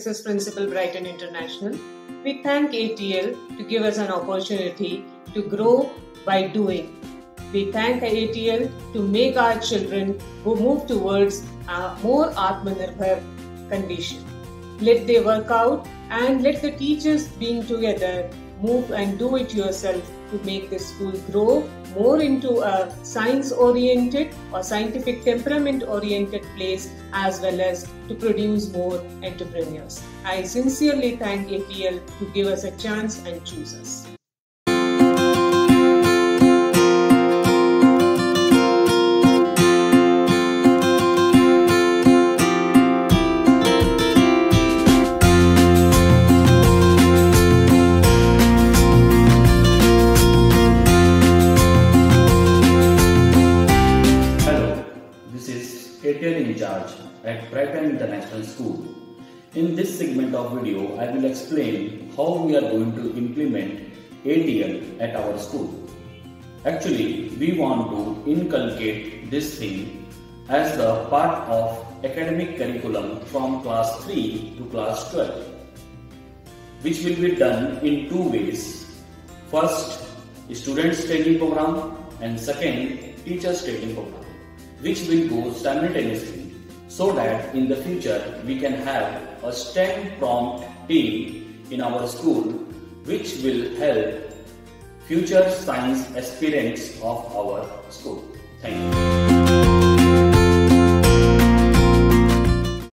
This is Principal Brighton International. We thank ATL to give us an opportunity to grow by doing. We thank ATL to make our children who move towards a more Atmanirbhar condition. Let they work out and let the teachers being together move and do it yourself to make the school grow more into a science oriented or scientific temperament oriented place as well as to produce more entrepreneurs. I sincerely thank ATL to give us a chance and choose us. Is in charge at Brighton International School. In this segment of video, I will explain how we are going to implement ATL at our school. Actually, we want to inculcate this thing as the part of academic curriculum from class 3 to class 12, which will be done in two ways. First, students training program and second, teachers training program, which will go simultaneously so that in the future we can have a STEM prompt team in our school which will help future science aspirants of our school. Thank you.